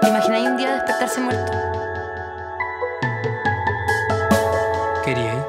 ¿Te imagináis un día despertarse muerto? Quería